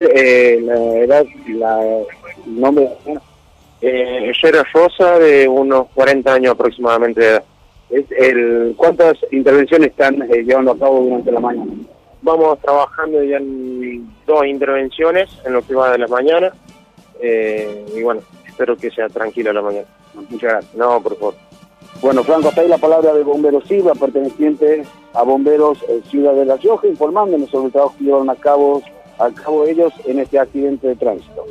Eh, la edad, la, el nombre Eh, Yera Rosa, de unos 40 años aproximadamente de edad. es el, ¿cuántas intervenciones están eh, llevando a cabo durante la mañana? Vamos trabajando ya en dos intervenciones en lo que va de la mañana. Eh, y bueno, espero que sea tranquila la mañana. Muchas gracias. No, por favor. Bueno, Franco, hasta ahí la palabra de Bomberos Silva, perteneciente a Bomberos eh, Ciudad de La Rioja, informándonos sobre el trabajo que llevaron a cabo, a cabo ellos en este accidente de tránsito.